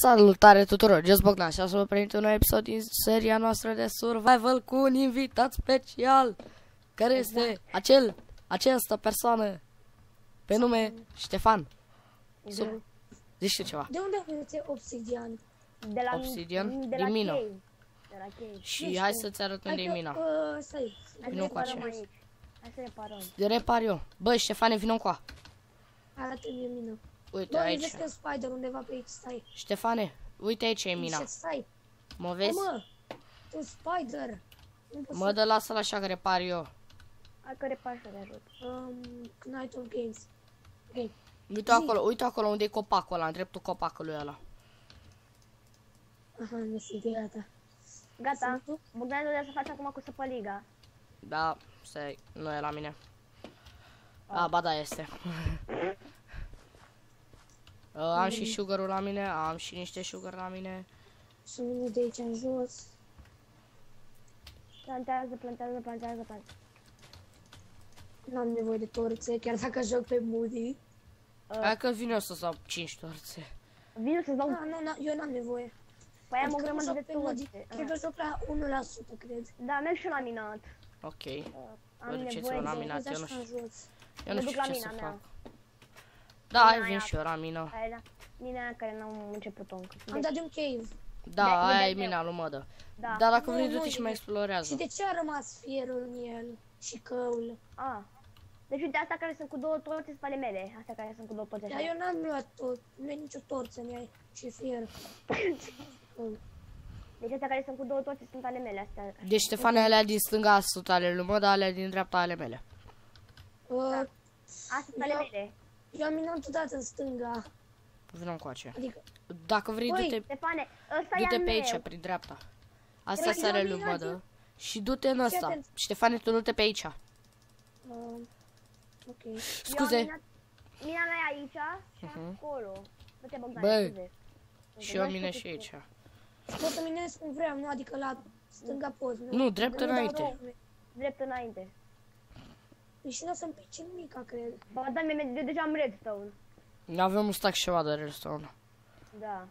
Salutare tuturor, Just Bogdan și să vă prezint un nou episod din seria noastră de survival cu un invitat special care este acel, această persoană pe nume Ștefan. Sub... Zici tu ceva. De unde aveți obsidian? De la Obsidian? de la Din mină. cave. De la cave. Și hai să-ți arăt unde e mina. Uh, stai. Hai să Vino cu reparăm aceea. aici. Hai să reparăm. De repar eu. Băi, Ștefane, vină cu Arată-mi mină. Uite Bă, aici. vezi că spider undeva pe aici, stai. Ștefane, uite aici e mina. Ce, Stai. Mă Bă, vezi? mă, tu spider. Nu pot Mă dă lasă-l așa că repar eu. Hai că repar să te ajut. Um, Night of Games. Ok. Uite acolo, uite acolo unde e copacul ăla, în dreptul copacului ăla. Aha, nu sunt gata. Gata. Sunt tu? Bogdan trebuie să faci acum cu săpăliga. Da, stai, nu e la mine. A, ba da, este. Uh, am și sugar la mine, am și niște sugar la mine. Sunt unul de aici în jos. Plantează, plantează, plantează, plantează. N-am nevoie de torțe, chiar dacă joc pe Moody. Hai că vin eu să sau 5 torțe. Vine să-ți dau... Da, nu, na, eu n-am nevoie. Păi am o Adică nu grămadă joc de pe Moody. toate. Cred că joc la 1%, cred. Da, merg și eu la minat. Ok. Uh, Am Vă duceți-vă nevoie la de... minat, Vezi eu nu așa în știu. jos. Eu Mă nu duc știu la ce mina să mea. fac. Da, hai Mina vin aia. și eu la mină. Aia, da. Mina aia care n-am început-o încă. Am dat de un cave. Da, Da, e aia de e meu. mina lui mădă. Da. Dar dacă Nu, vrei nu, du-te și e mai de- explorează. Și de ce a rămas fierul în el? Și căul? Ah. Deci uite, astea care sunt cu două torțe sunt ale mele. Astea care sunt cu două torțe Dar așa. eu n-am luat tot, nu e nicio torță în ea și fier. Căul. Deci astea care sunt cu două torțe sunt ale mele. Astea. Deci Ștefane, alea din stânga sunt ale lui mădă, alea din dreapta ale mele. Uh, Astea sunt ale Eu- mele. Eu am minat odată în stânga, Vină cu aceea. adică, Dacă vrei, Băi, du-te Stefane, ăsta e Du-te al pe meu. aici, prin dreapta. Asta Păi, se are eu lui am mădă. minat Și du-te în ăsta. atent. Ștefane, tu du-te pe aici. uh, ok. Scuze. Eu am minat- Mina mea e aici și Mhm. acolo. Du-te, Bogdan, Băi. scuze. Și eu mine și aici. Pot să minez cum vreau, nu? Adică la stânga poți, nu? Nu, drept Că nu dau înainte. două. Drept înainte. Păi și nu o să-mi pice nimica, cred. Bogdan, mi- de- deja am redstone. Avem un stack și ceva de redstone. Da.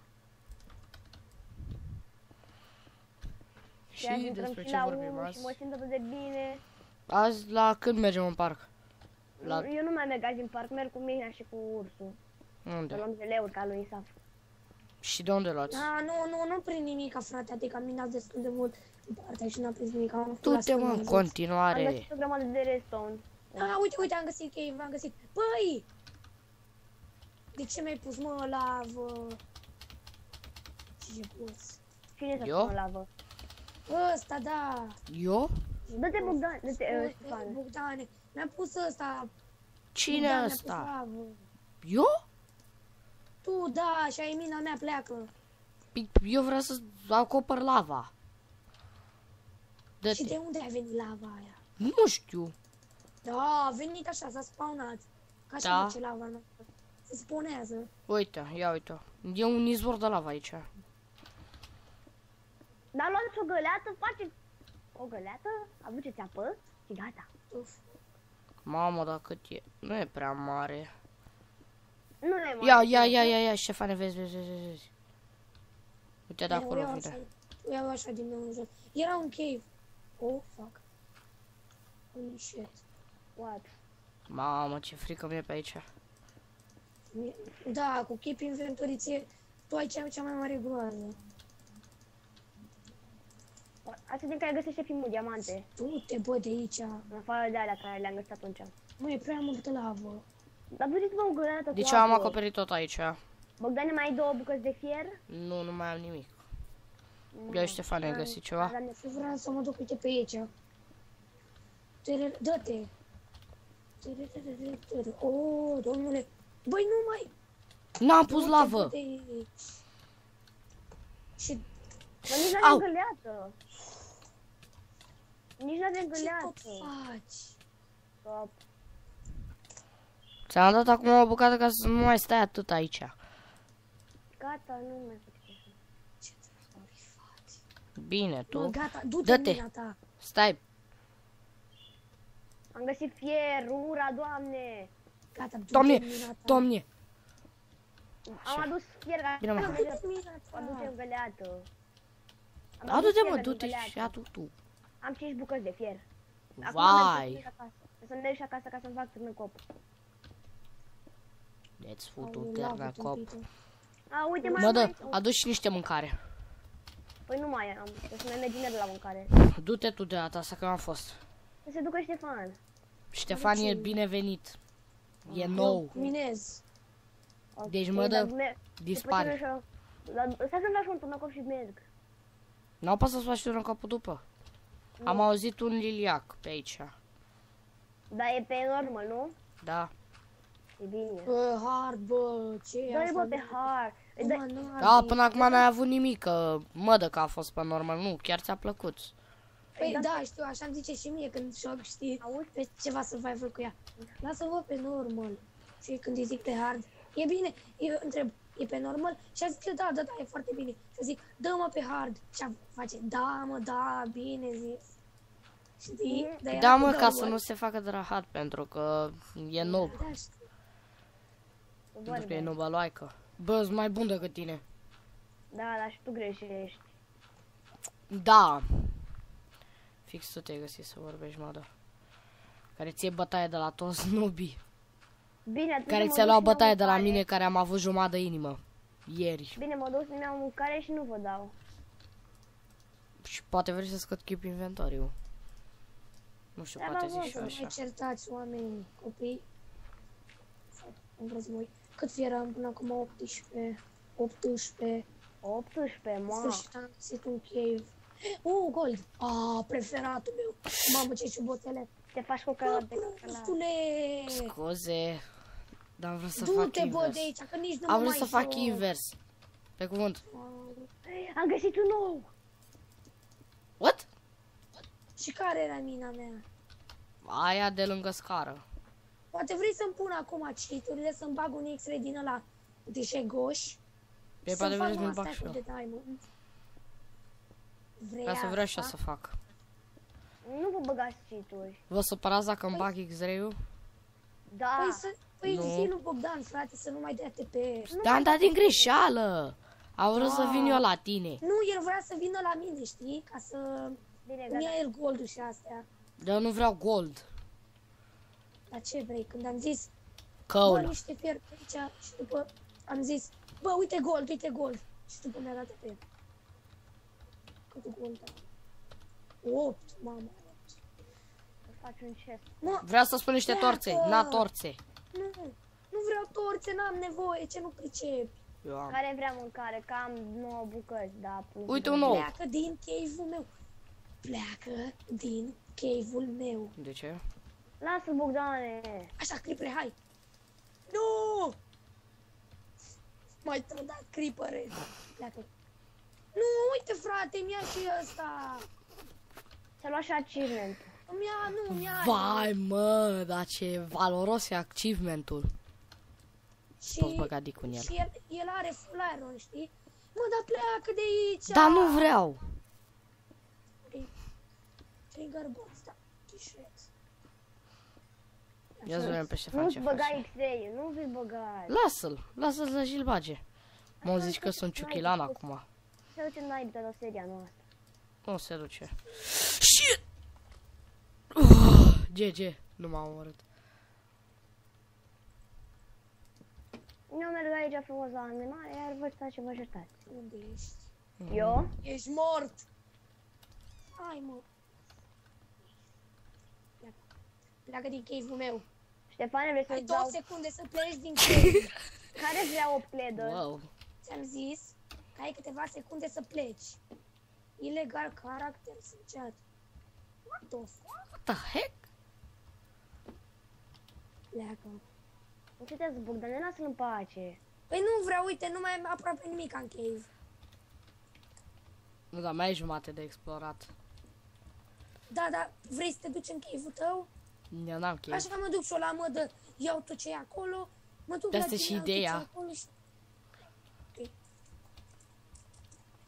Și azi intrăm despre și ce la vorbim unu azi? Și mă simt atât de bine. Azi la când mergem în parc? La Eu nu mai merg azi în parc, merg cu Mina și cu ursul. Să unde? luăm zeleuri ca lui Isaf. Și de unde luați? Da, nu, nu, nu prind nimica, frate, adică am minat destul de mult în partea și n-am prins nimica. Am făcut la Du-te mă stânga în jos. Am continuare. găsit o grămadă de redstone. Ah, uite, uite, am găsit cave, am găsit. Băi! De ce mi-ai pus, mă, lavă? Ce pus? Cine să Eu? spună lavă? Ăsta, da. Eu? Dă-te Bogdan, dă-te uh, Bă, Ștefan. Bogdane, mi-a pus ăsta. Cine Bogdan mi-a pus ăsta? lavă. Eu? Tu, da, și ai mina mea pleacă. Pi- Eu vreau să acopăr lava. Și de Dă-te. unde a venit lava aia? Nu știu. Da, a venit așa, s-a spawnat. Ca și Da. da. ce lava noastră. Se spunează. Uite, ia uite. E un izvor de lava aici. Dar luați o găleată, faceți o găleată, aduceți apă și gata. Uf. Mamă, dar cât e? Nu e prea mare. Nu le mai Ia, ia, ia, ia, ia, Ștefane, vezi, vezi, vezi, vezi. Uite de Eu acolo iau vine. așa, eu iau așa din nou în jos. Era un cave. Oh, fuck. Holy shit. What? Mamă, ce frică mi-e pe aici. Da, cu keep inventory ție, tu ai cea, cea mai mare groază. Asta din care găsește filmul diamante. Tu te bă de aici. În afară de alea care le-am găsit atunci. Mă, e prea multă lavă. Dar duceți-vă o găleată De cu ce am apă. acoperit tot aici? Bogdane, mai ai două bucăți de fier? Nu, nu mai am nimic. Ia, Ștefane, ai găsit ceva? Aveam de- Și vreau să mă duc, uite pe aici. Tere- Dă-te. Tere- tere- Oh, domnule. Băi, nu mai... N-am pus du-te, lavă. du-te aici. Și Bă, nici nu Au. avem găleată. Nici nu avem ce tot găleată. faci? Stop. Ți-am dat acum o bucată ca să nu mai stai atât aici. Gata, nu mai fac ce. Ce dragului faci? Bine, Mă, tu. gata, du-te Dă-te. mina ta. Stai. Am găsit fier, ura, doamne. Gata, du-te Doamne, mina ta. doamne. Am adus fier ca Bine, mă. să Mira ta. aducem găleată. Am adus Adu-te fier mă, pentru du-te găleată. și adu tu. Am 5 bucăți de fier. Acum Vai. merg să acasă. Să merg și acasă ca să-mi fac târnăcop. Deci Au futu lavă terna cop. tâmpită. A, uite, mai Mă, am dă, aici. adu și niște mâncare. Păi nu mai am. Să ne mergem de la mâncare. Du-te tu de data asta că am fost. Să se ducă Ștefan. Ștefan e ce? binevenit. E Eu nou. Minez. Ok, Deci, mă, dar dă- mer- Dispare. după ce merg și- La, stai să-mi lași un târnăcop și merg. N-au pas să-ți faci tu capul după. Am auzit un liliac pe aici. Dar e pe normal, nu? Da. E bine. Bă, hard, bă, ce e Dă-i asta? bă pe har. Îi dai- Mă, n-ar Da, fi. până acum n-ai avut nimic, că mădă că a fost pe normal. Nu, chiar ți-a plăcut. Păi da, știu, așa îmi zice și mie când joc, știi, Auzi? pe ceva survival cu ea. Lasă-vă pe normal. Și când îi zic pe hard, e bine, eu întreb, e pe normal? Și a zis, da, da, da, e foarte bine. Și zic, dă-mă pe hard. Și a face, da, mă, da, bine zis. Știi? Dar era Da, pe mă, ca să normal. nu se facă de rahat, pentru că e nou. Da, știu. Pentru că e nobaloaică. Bă, sunt mai bun decât tine. Da, dar și tu greșești. Da. Fix tu te-ai găsit să vorbești, mădă. Care ție bătaie de la toți nubii. Bine, atunci Care mă ți-a duc luat și mi-au bătaie de la mâncare. mine, care am avut jumătate de inimă. Ieri. Bine, mă duc să-mi iau mâncare și nu vă dau. Și poate vrei să scot chip inventoriu. Nu știu, Da, poate da, zici și bă, Nu așa. mai certați oameni, copii. Sau, cum vreți voi. Cât eram până acum 18, 18. 18, În mă. sfârșit am găsit un cave. Uh, gold! Ah, preferatul meu. Mamă, ce ciubotele. Te faci cu Bă, cărat de căcat. prostule! Scuze. Dar am vrut să fac Du-te, bă, de invers. aici, că nici nu Am mă vrut mai să fac joc. invers. Pe cuvânt. Am găsit un nou. What? Și care era mina mea? Aia de lângă scară. Poate vrei să-mi pun acum cheat-urile, să-mi bag un X-ray din ăla de șegoș. Pe să poate fac vrei să-mi un bag și stack eu. De diamond. Vrei Ca să vreau și eu asta? să fac. Nu vă băgați cheat-uri. Vă supărați dacă îmi bag X-ray-ul? Da. Păi, să, păi Nu. zi lui Bogdan, frate, să nu mai dea TP. Da, am dat din greșeală. Am vrut să vin eu la tine. Nu, el vrea să vină la mine, știi? Ca să Bine, îmi ia gata. el goldul și astea. Dar eu nu vreau gold. Dar ce vrei? Când am zis, bă, Căul. niște fier pe aici și după am zis, bă, uite gold, uite gold. Și după mi-a dat pe el. Cât gold am? 8, mamă. opt. Faci un chest. Mă, Vreau să spun niște Pleacă. torțe. Na, torțe. nu, nu vreau torțe, n-am nevoie, ce nu pricep. Eu am. Care vrea mâncare? Cam 9 bucăți, da. plus Uite două. un ou. Pleacă din cave-ul meu. Pleacă din cave-ul meu. De ce? Lasă, Bogdane. Așa, creeper, hai! Nu! Mai trădat creeper Pleacă. Nu, uite frate, mi-a și ăsta. Ți-a luat și achievement. Îmi ia, nu, îmi ia. Vai, mă, dar ce valoros e achievementul. și, Poți băga dic în el. și el, el are full iron, știi? Mă, dar pleacă de aici. Dar nu vreau. Trigger box, da. T-shirt. Ia să vedem pe Ștefan Nu-ți ce băga face. X-ray, nu vi băga. Lasă-l, lasă-l să și-l bage. Mă zici că sunt ciuchilan acum. Se duce în naibii la seria noastră. Nu se duce. Shit! Uh, GG, nu m-am omorât. Eu merg aici frumos la animale, iar voi stați și vă certați. Unde ești? Eu? Ești mort! Hai, mă. Pleacă. Pleacă din cave-ul meu. Ștefane, vrei Ai să-ți două dau? secunde să pleci din cave. Care vrea 8 cledă? Wow. Ți-am zis că ai câteva secunde să pleci. Ilegal caracter sunt chat. What the fuck? What the heck? Pleacă. Încetează, Bogdane, lasă-l în pace. Păi nu vreau, uite, nu mai am aproape nimic în cave. Nu, dar mai e jumate de explorat. Da, da, vrei să te duci în cave-ul tău? Eu n-am chef. Așa mă duc și eu la mădă, iau tot ce e acolo, mă duc De la asta e tine, și iau tot ce e ideea. acolo și... Ok.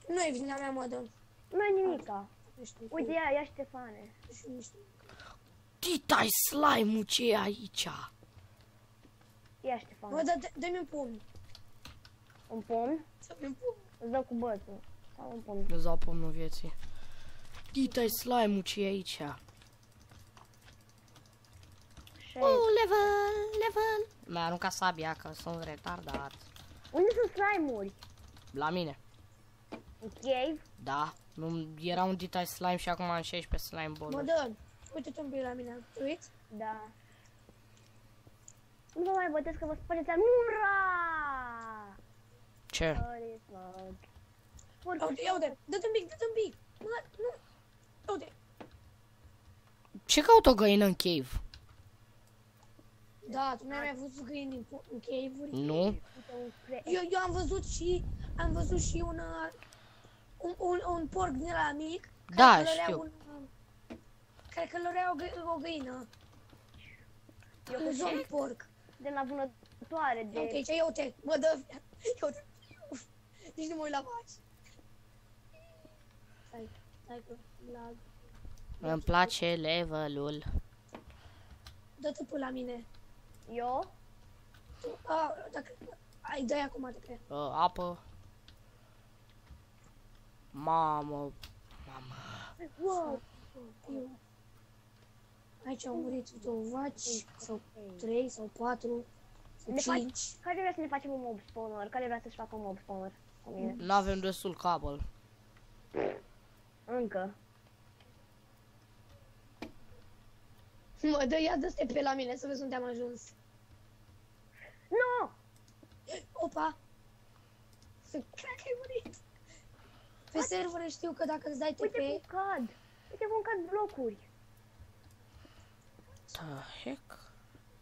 Nu e vina mea, mădă. Nu mai nimica. Nu știu. Uite, ia, ia Ștefane. Și nu știu. Titai slime-ul ce e aici. Ia Ștefane. Mă, dă, dă- dă-mi un pumn. Un pom. Să-mi împun. Îți dau cu bățul. Sau un pom. Îți dau pomnul vieții. Dita-i slime-ul ce e aici. Shake. Oh, level, level. Mi-a aruncat sabia că sunt retardat. Unde sunt slime-uri? La mine. În cave? Da. Nu, era un dita slime și acum am 16 slime Mă ball. dă, uite-te un pic la mine. Tu uiți? Da. Nu vă mai bătesc că vă spargeți Mura! Ce? Sorry, fuck. Ia uite, ia uite, dă-te un pic, dă-te un pic. Mă, nu. Ia uite. Ce caută o găină în cave? Da, tu n-ai mai văzut găini în, po- în cave-uri? Nu? Uite un cre... Eu, eu am văzut și, am văzut și un, uh, un, un, un porc din la mic. Da, care călărea știu. Un, uh, care călărea o, gă, o găină. Eu Un cu zombie porc. de la vânătoare, Ia uite de... aici, ia uite, mă dă, ia uite. Uf, Nici nu mă uit la faci. Stai, stai că lag. Îmi place levelul. Dă-te pe la mine. Eu? Tu, a, dacă, ai, dă acum, te cred. Uh, apă. Mamă. Mamă. Wow! Eu. Aici au murit două vaci, sau trei, sau patru, sau Ne faci- cinci. Care vrea să ne facem un mob spawner? Care vrea să-și facă un mob spawner cu mine? Nu avem destul cabel. Încă. Mă, dă, ia dă pe la mine să vezi unde am ajuns. Nu! Opa! Cred că ai murit. Pe server știu că dacă îți dai Uite cum TP, cad! Uite cum cad blocuri! The heck?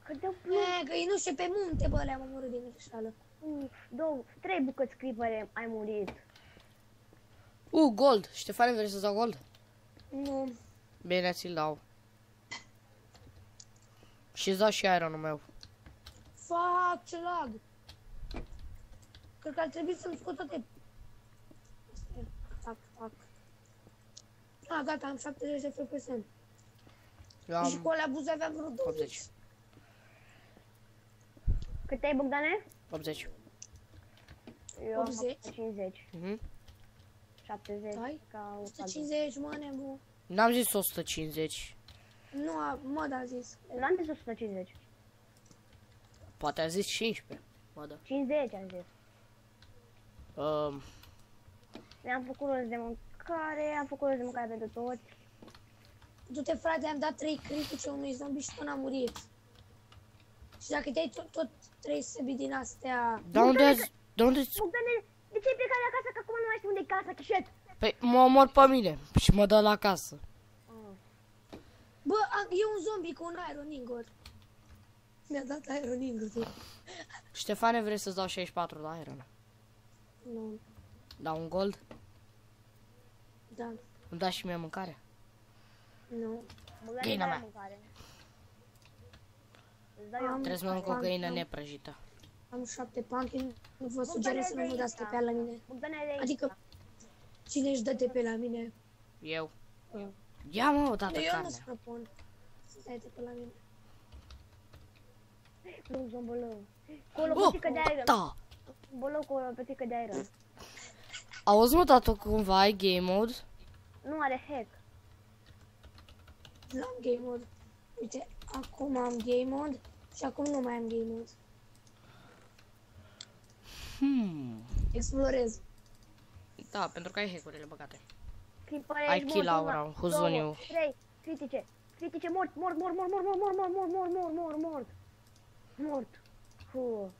Cădeau blocuri! e, găinușe pe munte, bă, le-am omorât din greșeală. Uf, două, trei bucăți creeper ai murit. Uh, gold. Ștefane, vrei să-ți dau gold? Nu. Bine, ți-l dau. Și îți dau și ironul meu. Fac, ce lag. Cred că ar trebui să-mi scot toate. Fac, fac. A, gata, am 70 de FPS. Eu Și cu am alea buze aveam vreo 20. 80. Cât ai, Bogdane? 80. Eu am 80. 50. Mhm. 70. Ai? Ca un 150, mă, nebu. N-am zis 150. Nu, a, mă, da, zis. L-am zis 150. Poate a zis 15. Mă da. 50 am zis. Um, Mi-am făcut rost de mâncare, am făcut rost de mâncare pentru toți. Du-te, frate, am dat 3 critice unui zombie și tot n-a murit. Și dacă te-ai tot, tot 3 săbi din astea... de unde ați... De unde ați... Bogdane, de ce ai plecat de acasă? Că acum nu mai știu unde e casa, chișet. Păi mă omor pe mine și mă dă la casă. Bă, am, e un zombie cu un iron ingot. Mi-a dat iron ingot. Ștefane, vrei să-ți dau 64 la iron? Nu, Dau un gold? Da, Îmi da și mie mâncare? nu. Bogdane, Găina dai mea. mâncare. Îți dau eu. Am, Trebuie să mănânc o am- găină am- neprăjită. Am 7 pumpkin. Nu vă Bogdane, sugerez să nu dai vă dați aici. TP la mine. Bogdane, dai aici. Adică, cine își dă TP la mine? Eu. Eu. Ia mă o dată Eu nu-ți carnea. propun să dai TP la mine. Nu, zombolău. Colo, Oh, pătică de iron. da. Bolău cu o pătică de iron. Auzi mă, tată, cumva ai game mode? Nu are hack. Nu am game mode. Uite, acum am game mode și acum nu mai am game mode. Hmm. Explorez. Da, pentru că ai hack-urile băgate. Creeper, I ești kill mort, Aura, una, who's două, on you? Trei, critice. Critice, mort, mort, mort, mort, mort, mort, mort, mort, mort, mort, mort, mort, mort. Mort. Fu.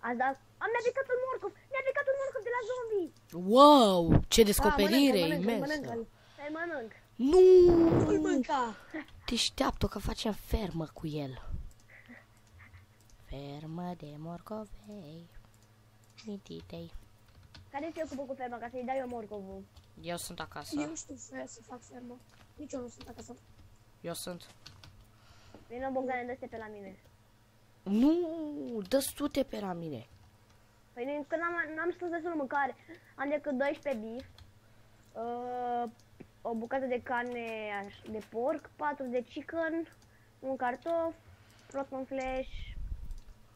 Ați dat... Am mi-a picat un morcov! Mi-a picat un morcov de la zombie! Wow, ce Ah, descoperire mănâncă-l, imensă. mănâncă-l, Să-l mănânc. Nu! Nu-l mânca. Deșteaptă că facem fermă cu el. Fermă de morcovei. Mititei. Care se ocupă cu ferma ca să-i dau eu morcovul? Eu sunt acasă. Eu nu știu fe- să fac fermă. Nici eu nu sunt acasă. Eu sunt. Vino Bogdane, dă pe la mine. Nu, dă stute pe la mine. Păi nu- că n-am, n-am spus destul mâncare. Am decât 12 bif. Uh, o bucată de carne aș- de porc, 4 de chicken, un cartof, proton flash,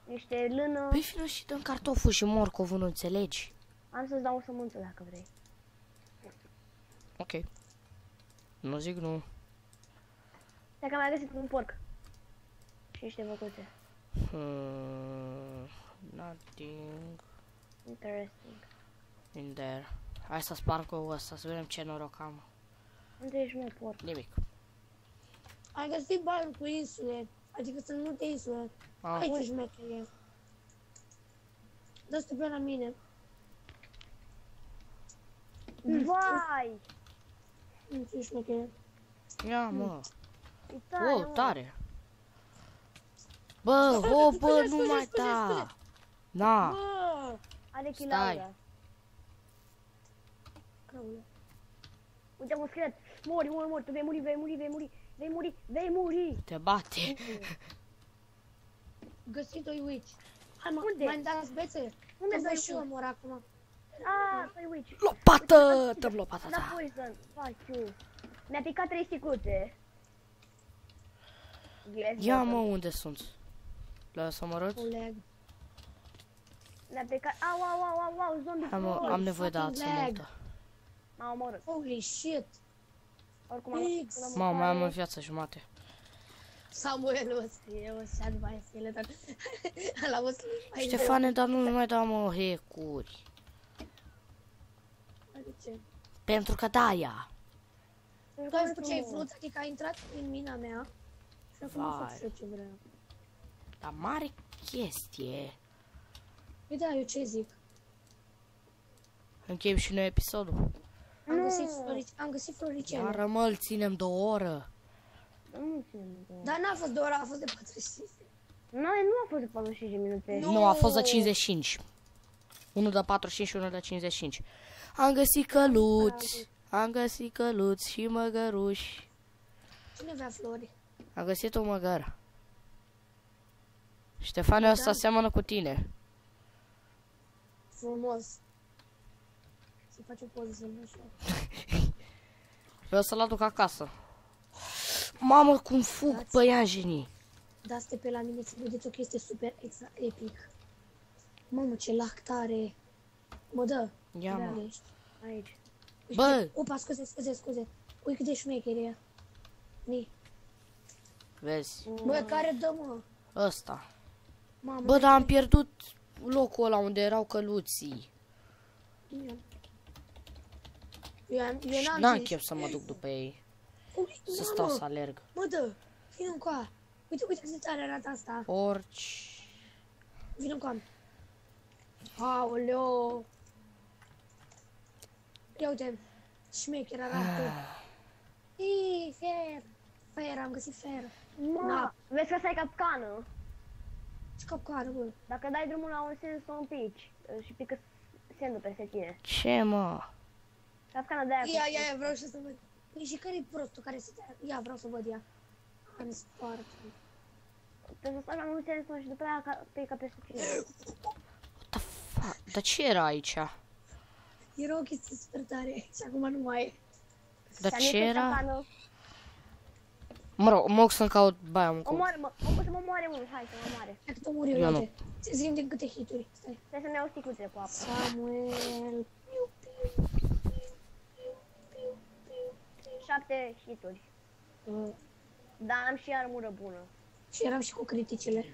niște lână. Păi vină și dăm cartoful și morcovul, nu înțelegi? Am să-ți dau o sămânță dacă vrei. Ok. Nu zic nu. Dacă am mai găsit un porc. Și niște văcuțe. Hmm, nothing Interesting. in there. Hai să sparg cu ăsta, să vedem ce noroc am. Unde ești mă porc? Nimic. Ai găsit bani cu insule. Adică sunt multe insule. Ah, Aici șmecherie. Dă-ți pe la mine. Vai! Nu știu șmecherie. ia mă. E tare, Wow, mă. tare. Bă, ho, bă, Scuze, nu scuze, mai scuze, da. scuze. Na, Bă! Are Stai. chilaura. Răule. Uite un schelet. Mori, mori, mori. Tu vei muri, vei muri, vei muri. Vei muri, vei muri. te bate. Găsit-o-i witch. Hai mă, Unde? mai dați bețe? Unde Că dai voi și eu witch? mor acum. Ah, păi witch. Lopată! Dăm lopata Da, ta. poison. Fuck you. Mi-a picat trei sticuțe. Glass Ia bottle. mă, unde sunt? Le să mă arăt? Coleg. Mi-a picat... Au, au, au, au, au, zombie Hai mă, full. am nevoie de fucking altă lag. multă. M-a omorât. Holy shit. Oricum am Fix. până Mamă, mai am mâncare. în viață jumate. Samuel o să e o sad mai skeleton. Ăla o să mai Ștefane, dar nu mai dau mă hecuri. De ce? Pentru că da, ea. Tu ai făcut ce ai vrut, adică ai intrat în mina mea. Și acum Vai. fac și eu ce vreau. Dar mare chestie. Păi da, eu ce zic? Încheiem și noi episodul. Am găsit, florici, am găsit floricele. Dar mă, îl ținem de o oră. Nu țin minte. Dar n-a fost de ora, a fost de 45. Noi nu a fost de 45 de minute. Nu. Nu, a fost de 55. Unul de 45 și unul de 55. Am găsit căluți. Am găsit căluți și măgăruși. Cine avea flori? Am găsit o măgără. Ștefane, ăsta seamănă cu tine. Frumos. Să faci o poză să nu știu. Vreau să-l aduc acasă. Mamă, cum fug păianjenii. Dați-te pe la mine să vedeți o chestie super extra epic. Mamă, ce lactare. Mă dă. Ia, mă. Unde ești? Aici. Bă! Opa, scuze, scuze, scuze. Ui cât de șmecher e. Ni. Vezi, Bă, care dă, mă? ăsta. Mamă, Bă, dar am pierdut locul ăla unde erau căluții. Eu, am- eu Și n-am n-am zis. chef să mă duc după ei. Ui, Să mamă, stau să alerg. Mă dă. Vino încoa. Uite, uite cât de tare arată asta. Porci. Vino încoa. Aoleo. Ia uite. Șmecher arată. Ii, fer. Fer, am găsit fer. Mă, Da. vezi că asta e capcană. Ce capcană, bă. Dacă dai drumul la un sens, o împici uh, și pică sendul peste tine. Ce, mă? Capcana de aia. Ia, ia, ia, vreau și să văd. Păi și care-i prostul care se dea? Ia, vreau să văd ea. Am spart. Trebuie să faci mai mult sens mă, și după aia ca, pică peste tine. What the fuck? Dar ce era aici? Era o chestie super tare și acum nu mai e. Dar Dar ce nu este era? capcană. Mă rog, mă duc să-mi caut baia un cont. Omoară-mă, o să mă moare unul, hai să mă moare. Dacă tot mur eu, Eu nu. uite. Ți zim din câte hituri. Stai. Trebuie să ne iau sticuțe cu apă. Samuel. Piu, piu, piu, piu, piu, piu. Șapte hituri. Uh, Dar am și armură bună. Și eram și cu criticile.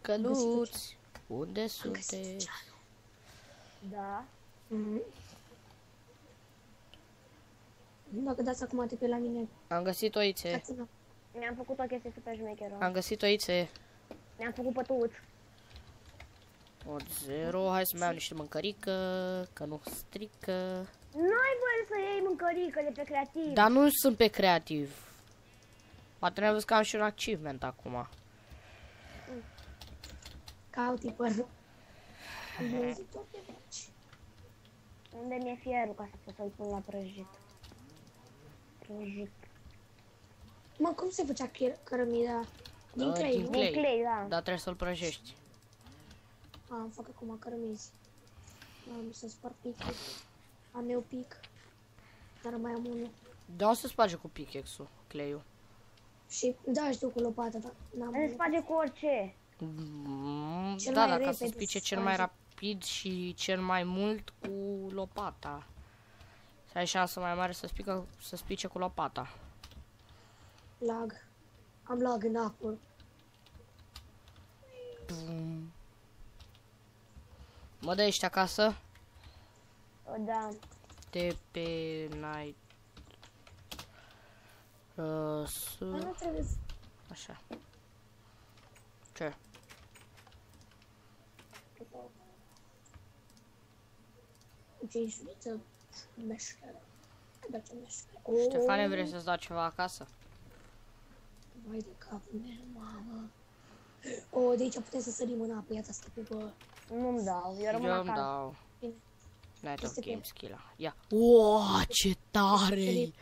Căluți, unde sunteți? Da. Mhm. Dacă dați acum de pe la mine, Am găsit oițe. dați-mă. Mi-am făcut o chestie super șmecheră. Am găsit oițe. Mi-am făcut pătuț. O zero, hai să-mi iau niște mâncărică, că nu strică. N-ai voie să iei mâncărică de pe creativ. Dar nu sunt pe creativ. Poate ne-am văzut că am și un achievement acum. Caut părul. Îngrozitor de veci. Unde mi-e fierul ca să pot să-l pun la prăjit? Prăjit. Mă, cum se făcea chir- cărămida? Din Uh, clay, din nu? clay. Din clay, da. Dar trebuie să-l prăjești. A, am fac acum cărămizi. Am să spar picul. Am eu pic. Dar mai am unul. De unde se sparge cu pickaxe-ul, cleiul? Și da, știu cu lopata, dar n-am... Se sparge cu orice. Mm, Cel da, mai dacă se repede spice se cel mai sparge. rapid și cel mai mult cu lopata. Să ai șansă mai mare să, spică, să spice cu lopata. Lag. Am lag în apă. Bum. Mă, dă ești acasă? O, Da. De pe night. Uh, Dar su... nu trebuie să... Așa. Ce? 500 meșchere. Da, ce meșchere. Oh, Ștefane, vrei să-ți dau ceva acasă? Vai de capul meu, mamă. O, de aici putem să sărim în apă, iată asta pe bă. Nu-mi dau, eu rămân Eu îmi acasă. dau. Bine. Night of Este Game bine. skill Ia. Wow, ce tare!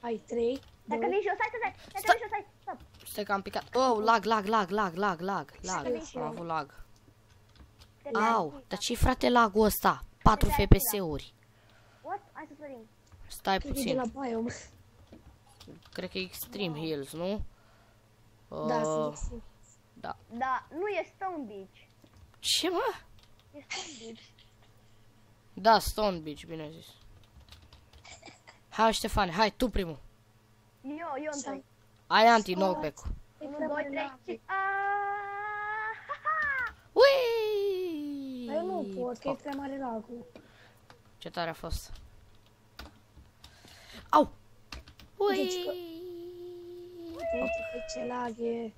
Ai 3, Dacă 2, vin și eu, stai, stai, stai, dacă Stai. vin și eu, stai, stop. Stai că am picat. Oh, lag, lag, lag, lag, lag, lag, lag. vin și Am eu. avut lag. Te Au, dar ce frate lagul ăsta? 4 Te-ai FPS-uri. What? Hai să sărim. Stai cred că e de puțin. la biome. Cred că e Extreme Hills, nu? Da, Uh, sunt extrem. da. Da, nu e Stone Beach. Ce mă? E Stone Beach. Da, Stone Beach, bine zis. Hai, Ștefane, hai, tu primul. Eu, eu întâi. Ai anti knockback. E 1, prea 2, mare 3, lag. 5. Aaaa! Ha, ha! Ui! Dar eu nu pot, că e prea mare lagul. Ce tare a fost. Au! Ui! Deci că- Uite că ce lag e.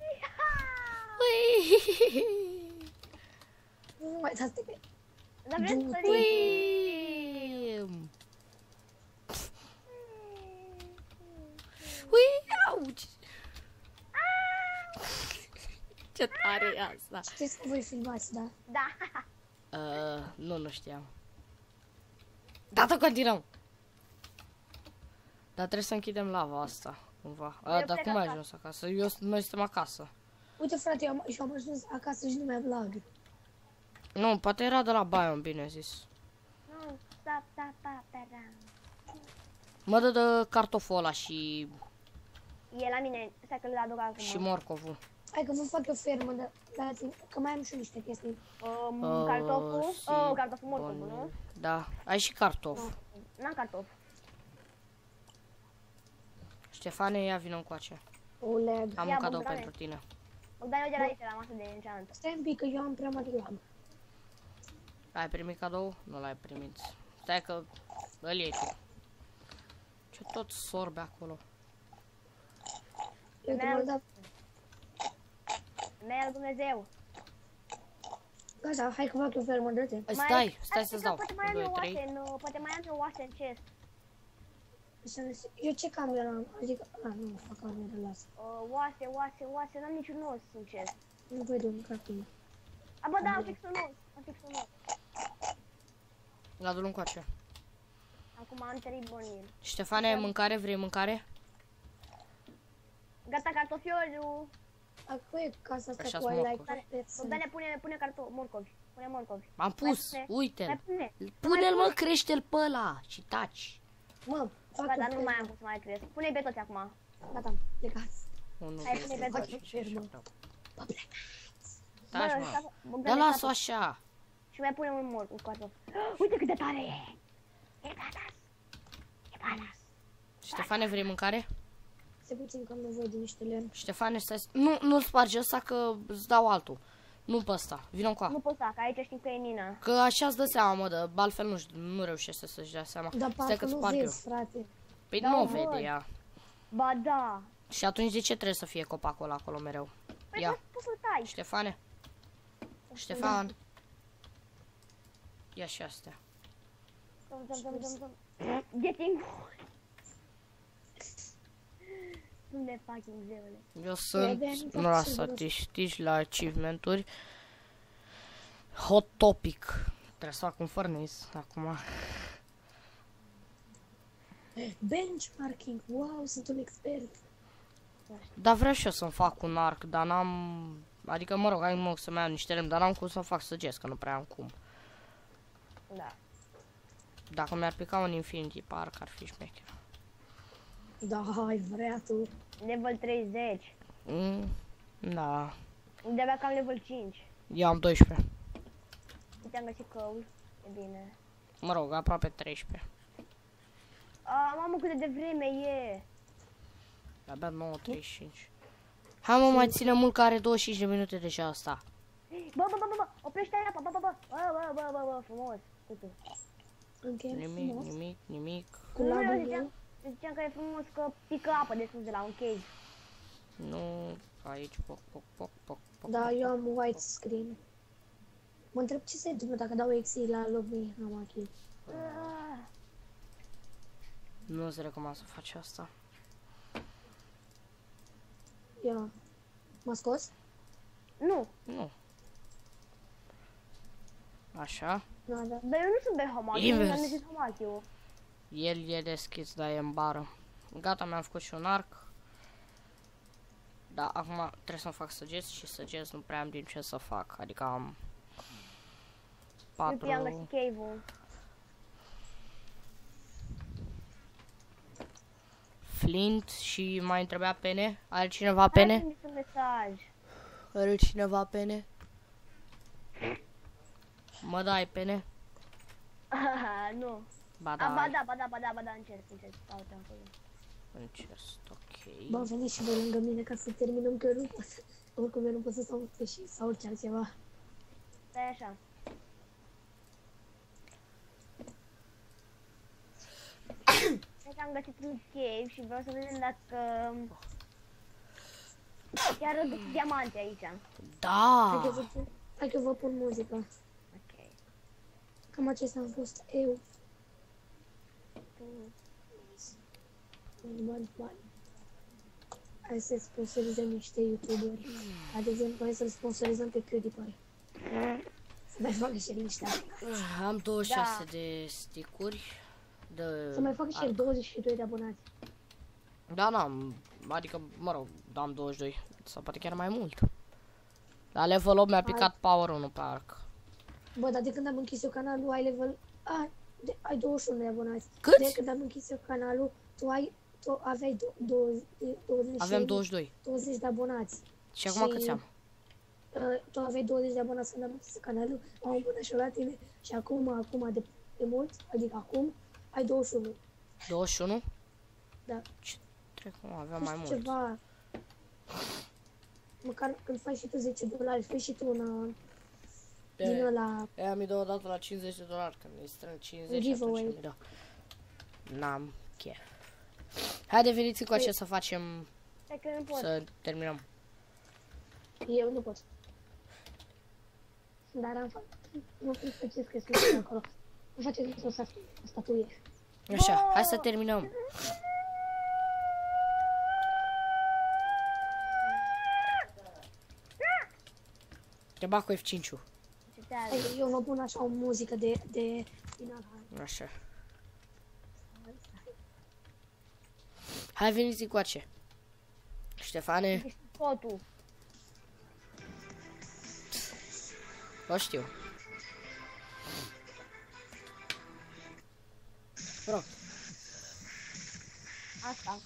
Ui! Nu mai dați de pe... Dar vrem să Du-te. sărim. Ui! Ui! Auci! Ce tare e asta! Știți că voi filmați, da? Da. Uh, nu, nu știam. Da, tot continuăm. Dar trebuie să închidem lava asta, cumva. Uh, Eu dar plec cum ai acasă. ajuns acasă? Eu, noi suntem acasă. Uite frate, eu am, și am ajuns acasă și nu mai am lag. Nu, poate era de la Bion, bine zis. Nu, sta, sta, pa, pe, ra. Mă dă de cartoful ăla și, E la mine, stai că le aduc acum. și morcovul. Hai că vă fac eu fermă, dar dați că mai am și eu niște chestii. Um, Uh, cartoful, si, oh, cartoful bun. morcovul, nu? Da, ai și cartof. N-am cartof. Ștefane, ia vină încoace. O lag. Am Ia, un cadou Bogdane. pentru tine. Bogdan, eu de la aici, la masă de enchant. Stai un pic că eu am prea mare lag. Ai primit cadou? Nu l-ai primit. Stai că îl iei tu. Ce tot sorbe acolo? Eu te Mi-am- mă dat. Mea Dumnezeu. Gata, hai că fac eu fermă, dă-te. Stai, stai Hai, să-ți că dau. Poate mai am 2, eu 3. oase, în, uh, poate mai am eu oase în chest. Să ne- Eu ce cam eram? Adică, a, nu, fac cameră, lasă. Uh, oase, oase, oase, n-am niciun os în chest. Nu văd un carton. A, bă, da, am fix un os, am fix un os. La dul încoace. Acum am trei bonil. Ștefane, mâncare? Vrei mâncare? Gata cartofiolul. Acum e casa asta Așa cu sunt ai like morcovi. peți. Bogdane, pune, pune cartofi, morcovi. Pune morcovi. Am pus, Mai uite-l. Mai pune. Pune-l, mă, crește-l pe ăla și taci. Mă, fac Gata, eu nu mai am fermă. cum să mai cresc. Pune-i pe toți acum. Gata, plecați. 1, Hai, 2, pune 3, pe 4, toți. 5, 6, 7, 8. Bă, plecați. Taci, Bă, mă. stai- Dar Bogdane, las-o stai- așa. Și mai pune un mor, un cartof. Uite cât de tare e! E badass! E badass! Ștefane, vrei mâncare? Se puțin că am nevoie de niște lemn. Ștefane, stai... Nu, nu-l sparge ăsta că îți dau altul. Nu pe ăsta. Vino cu Nu pot să fac, aici știm că e mina. Că așa îți dă seama, mă, de altfel nu, știu, nu reușește să-și dea seama. Dar Stai parcă că-ți nu sparg eu. vezi, frate. Păi Da, nu o văd. vede ea. Ba da! Și atunci de ce trebuie să fie copacul ăla acolo mereu? Păi Ia. poți, poți să-l tai. Ștefane? Ștefan? Ia și astea. Dăm, dăm, dăm, dăm, dăm. Getting wood. Nu le fucking zeule. Eu sunt Vedem, nu la fac statistici, la achievement-uri. Hot topic. Trebuie să fac un furnace acum. Benchmarking, wow, sunt un expert. Dar vreau și eu să-mi fac un arc, dar n-am... Adică, mă rog, ai mă să-mi iau niște lemn, dar n-am cum să fac săgeți, că nu prea am cum. Da. Dacă mi-ar pica un Infinity Park, ar fi șmecher. Da, ai vrea tu. Level 30. Mm, da. De-abia cam level 5. Eu am 12. Uite, am găsit căul. E bine. Mă rog, aproape 13. A, mamă, cât de vreme e. Abia 9.35. Hai mă, mai ține mult că are 25 de minute deja asta. Bă, bă, bă, bă, bă, oprește apa, bă, bă, bă, bă, bă, bă, bă, bă, frumos. Uite. Încheiem Nimic, frumos. nimic, nimic. Cu Nu, eu labul ziceam, meu. eu ziceam că e frumos că pică apă de sus de la un cave. Nu, aici, poc, poc, poc, poc, poc. Da, eu am white screen. Mă întreb ce se întâmplă dacă dau exi la lobby Hamaki. Ah, Nu-ți recomand să faci asta. Ia. M-a scos? Nu, Nu. Așa. Da, da. dar eu nu sunt pe Hamaki, Invers. nu am zis Hamaki eu. El e deschis, dar e în bară. Gata, mi-am făcut și un arc. Da, acum trebuie să-mi fac săgeți și săgeți nu prea am din ce să fac. Adică am... Uite, am Patru... găsit cave-ul. Flint și mai întrebea pene. Are cineva Hai pene? trimis un mesaj. Are cineva pene? Mă dai pene? Ah, nu. Ba A, da, ba da, ba da, ba da, ba da, încerc, încerc. Stau uite acolo. în chest, ok. Bă, veniți și voi lângă mine ca să terminăm, că eu nu pot. Oricum eu nu pot să stau și sau orice altceva. Stai așa. Deci am găsit un cave și vreau să vedem dacă... Chiar sunt diamante aici. Hai Da! că, vă pun, hai că vă pun muzica. Ok. Cam acesta am fost eu. Bani, bani, bani. Hai să sponsorizăm niște youtuberi. Ca de exemplu, hai să-l sponsorizăm pe PewDiePie. Să mai facă și el niște Am 26 Da. de sticuri. De Să mai facă și el 22 de abonați. Da, da, am- adică, mă rog, am 22. Sau poate chiar mai mult. La level 8 mi-a picat power 1 parc. Bă, dar de când am închis eu canalul, ai level... A, de, ai 21 de abonați. Câți? De când am închis eu canalul, tu ai... Tu aveai do, 20, 20, Avem 22. 20 de abonați. Și acum Și- câți am? Uh, tu aveai 20 de abonați când am închis canalul, am până și eu la tine și acum, acum de, de mult, adică acum, ai 21. 21? Da. Ce trec, mă, aveam Nu mai știu mult. ceva... Măcar când faci și tu 10 dolari, fă și tu una din ăla... E, am dat odată la 50 de dolari, când îi strâng 50 Giveaway. atunci mi dau. N-am chef. Haide, veniți cu ce să facem, Stai că nu pot. să terminăm. Eu nu pot. Dar am făcut... Nu știu să ce scris că acolo. Nu face o statu- o statuie. Așa, hai să terminăm. Te bag cu F5-ul. Încetează. Hai, Eu vă pun așa o muzică de, de final. Așa. Hai veniți încoace. Ștefane, Ești totul. o știu. Bro, Asta.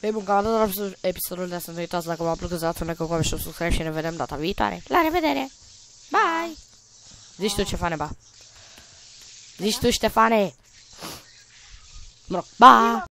pe bun, cam atât la episodul- episodul de astăzi. Nu uitați dacă v-a plăcut să dați un like, un coment și un subscribe și ne vedem data viitoare. La revedere! Bye! Zici tu, Ștefane, ba. Zici tu, Ștefane! Mă rog, ba!